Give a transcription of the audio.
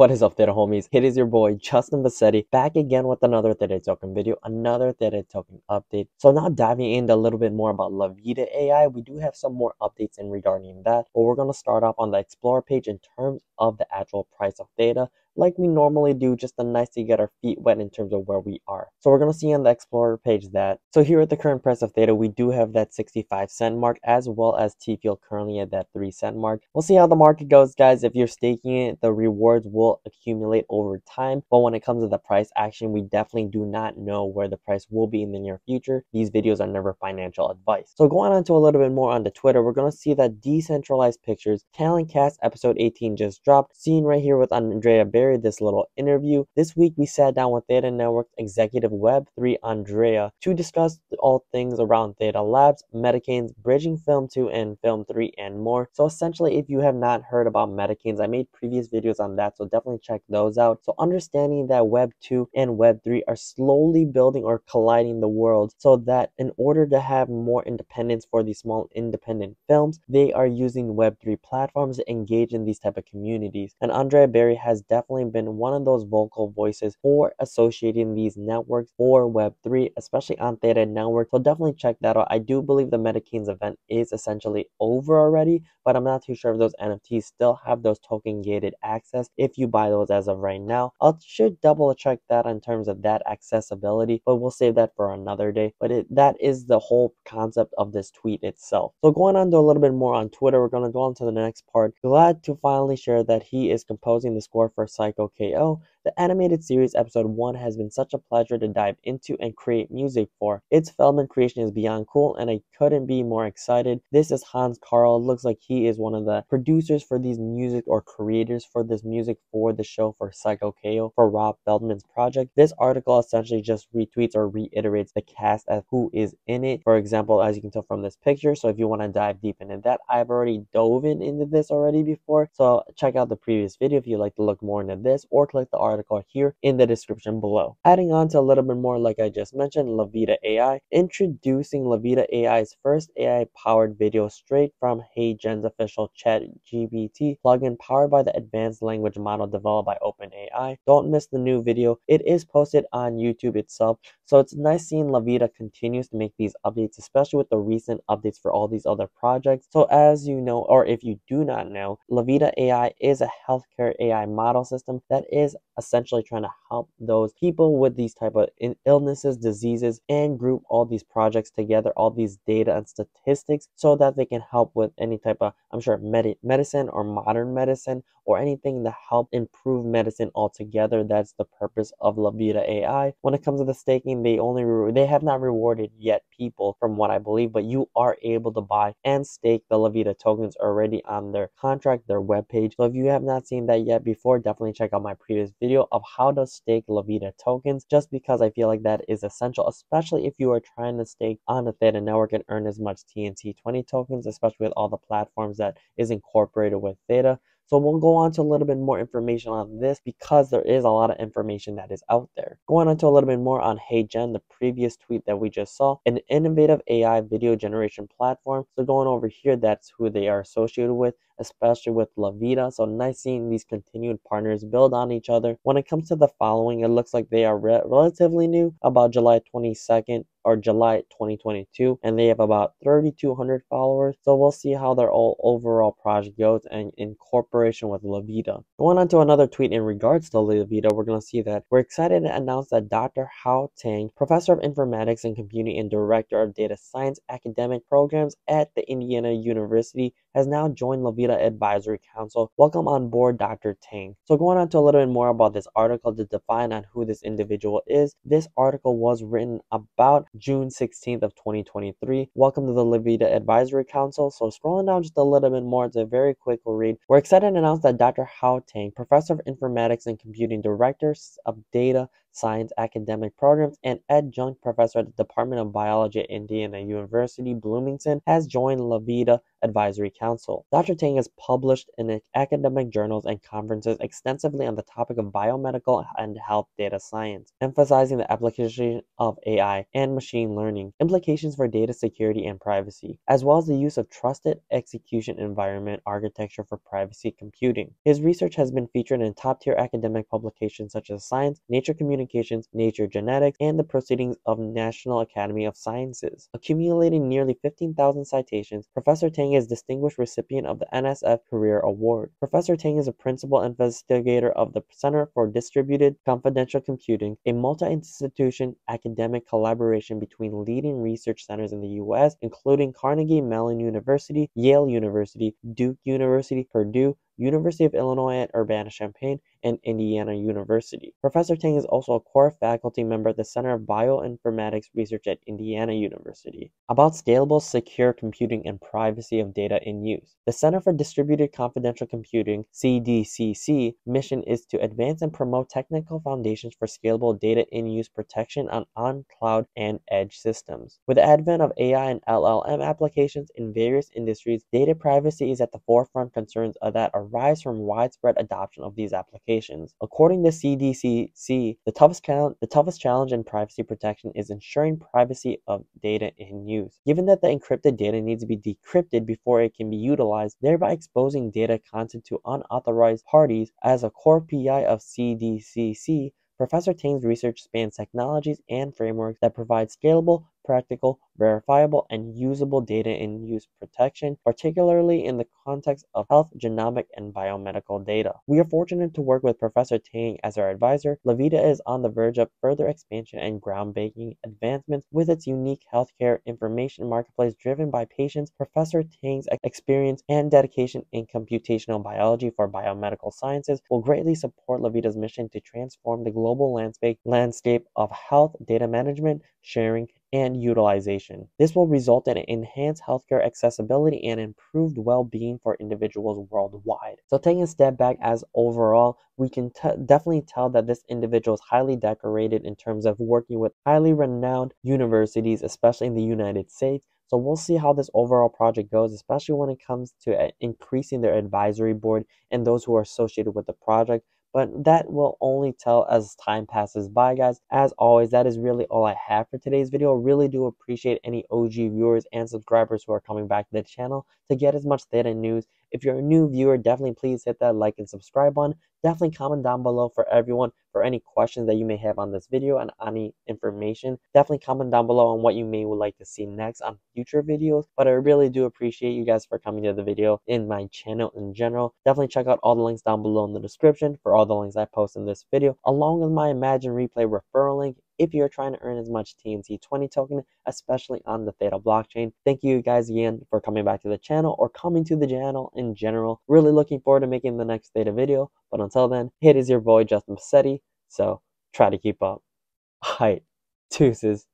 What is up there homies? It is your boy Justin Pacete back again with another Theta Token video, another Theta Token update. So now diving in a little bit more about Lavita AI, we do have some more updates in regarding that, but we're going to start off on the Explorer page in terms of the actual price of Theta like we normally do, just to nicely get our feet wet in terms of where we are. So we're going to see on the Explorer page that, so here at the current price of Theta, we do have that 65 cent mark as well as T-Fuel currently at that 3 cent mark. We'll see how the market goes, guys. If you're staking it, the rewards will accumulate over time. But when it comes to the price action, we definitely do not know where the price will be in the near future. These videos are never financial advice. So going on to a little bit more on the Twitter, we're going to see that Decentralized Pictures, Talent Cast episode 18 just dropped. Seen right here with Andrea Berry, this little interview. This week we sat down with Theta Network's executive Web3 Andrea to discuss all things around Theta Labs, MetaCannes, Bridging Film 2 and Film 3 and more. So essentially if you have not heard about MetaCannes, I made previous videos on that, so definitely check those out. So understanding that Web 2 and Web 3 are slowly building or colliding the world so that in order to have more independence for these small independent films, they are using Web 3 platforms to engage in these type of communities. And Andrea Berry has definitely been one of those vocal voices for associating these networks or Web 3, especially on Theta Network. So definitely check that out. I do believe the MetaCannes event is essentially over already, but I'm not too sure if those NFTs still have those token gated access if you buy those as of right now. I should double check that in terms of that accessibility, but we'll save that for another day. But it, that is the whole concept of this tweet itself. So going on to a little bit more on Twitter, we're going to go on to the next part. Glad to finally share that he is composing the score for Cyko KO the animated series episode 1 has been such a pleasure to dive into and create music for. Its Feldman creation is beyond cool and I couldn't be more excited. This is Hans Karl. It looks like he is one of the producers for these music or creators for this music for the show for Cyko KO for Rob Feldman's project. This article essentially just retweets or reiterates the cast of who is in it. For example, as you can tell from this picture. So if you want to dive deep into that, I've already dove in into this already before. So check out the previous video if you'd like to look more into this or click the article here in the description below. Adding on to a little bit more like I just mentioned, Lavita AI, introducing Lavita AI's first AI-powered video straight from HeyGen's official ChatGPT plugin powered by the advanced language model developed by OpenAI. Don't miss the new video. It is posted on YouTube itself, so it's nice seeing Lavita continues to make these updates, especially with the recent updates for all these other projects. So as you know, or if you do not know, Lavita AI is a healthcare AI model system that is essentially trying to help those people with these type of illnesses, diseases, and group all these projects together, all these data and statistics, so that they can help with any type of, I'm sure, med- medicine or modern medicine or anything to help improve medicine altogether. That's the purpose of Lavita AI. When it comes to the staking, they only re- they have not rewarded yet people, from what I believe, but you are able to buy and stake the Lavita tokens already on their contract, their webpage. So if you have not seen that yet before, definitely check out my previous video video of how to stake Lavita tokens just because I feel like that is essential, especially if you are trying to stake on the Theta network and earn as much TNT20 tokens, especially with all the platforms that is incorporated with Theta. So we'll go on to a little bit more information on this because there is a lot of information that is out there. Going on to a little bit more on HeyGen, the previous tweet that we just saw, an innovative AI video generation platform. So going over here, that's who they are associated with especially with Lavita. So nice seeing these continued partners build on each other. When it comes to the following, it looks like they are re relatively new, about July 22nd or July 2022, and they have about 3,200 followers. So we'll see how their all overall project goes and in cooperation with Lavita. Going on to another tweet in regards to Lavita, we're going to see that we're excited to announce that Dr. Hao Tang, professor of informatics and computing and director of data science academic programs at the Indiana University, has now joined Lavita Advisory Council. Welcome on board, Dr. Tang. So going on to a little bit more about this article to define on who this individual is. This article was written about June 16th of 2023. Welcome to the Lavita Advisory Council. So scrolling down just a little bit more, it's a very quick read. We're excited to announce that Dr. Hao Tang, Professor of Informatics and Computing, Director of Data science academic programs and adjunct professor at the Department of Biology at Indiana University Bloomington, has joined LaVita Advisory Council. Dr. Tang has published in academic journals and conferences extensively on the topic of biomedical and health data science, emphasizing the application of AI and machine learning, implications for data security and privacy, as well as the use of trusted execution environment architecture for privacy computing. His research has been featured in top tier academic publications such as Science, Nature Communications, Nature Genetics, and the Proceedings of National Academy of Sciences. Accumulating nearly 15,000 citations, Professor Tang is Distinguished Recipient of the NSF Career Award. Professor Tang is a principal investigator of the Center for Distributed Confidential Computing, a multi-institution academic collaboration between leading research centers in the U.S., including Carnegie Mellon University, Yale University, Duke University, Purdue, University of Illinois at Urbana-Champaign, and Indiana University. Professor Tang is also a core faculty member at the Center of Bioinformatics Research at Indiana University. About scalable, secure computing and privacy of data in use. The Center for Distributed Confidential Computing, CDCC, mission is to advance and promote technical foundations for scalable data in use protection on on cloud and edge systems. With the advent of AI and LLM applications in various industries, data privacy is at the forefront concerns of that arise from widespread adoption of these applications. According to CDCC, the toughest, the toughest challenge in privacy protection is ensuring privacy of data in use. Given that the encrypted data needs to be decrypted before it can be utilized, thereby exposing data content to unauthorized parties, as a core PI of CDCC, Professor Tang's research spans technologies and frameworks that provide scalable, practical, verifiable, and usable data in use protection, particularly in the context of health, genomic, and biomedical data. We are fortunate to work with Professor Tang as our advisor. LaVita is on the verge of further expansion and groundbreaking advancements with its unique healthcare information marketplace driven by patients. Professor Tang's experience and dedication in computational biology for biomedical sciences will greatly support LaVita's mission to transform the global landscape landscape of health data management, sharing, and utilization. This will result in enhanced healthcare accessibility and improved well-being for individuals worldwide. So taking a step back as overall, we can definitely tell that this individual is highly decorated in terms of working with highly renowned universities, especially in the United States. So we'll see how this overall project goes, especially when it comes to uh, increasing their advisory board and those who are associated with the project but that will only tell as time passes by guys. As always that is really all i have for today's video. Really do appreciate any og viewers and subscribers who are coming back to the channel to get as much Theta news if you're a new viewer definitely please hit that like and subscribe button. Definitely comment down below for everyone for any questions that you may have on this video and any information. Definitely comment down below on what you may would like to see next on future videos but i really do appreciate you guys for coming to the video in my channel in general. Definitely check out all the links down below in the description for all the links i post in this video along with my imagine replay referral link if you're trying to earn as much TNT20 token, especially on the Theta blockchain. Thank you guys again for coming back to the channel or coming to the channel in general. Really looking forward to making the next Theta video. But until then, it is your boy Justin Pacete, so try to keep up. Alright, deuces.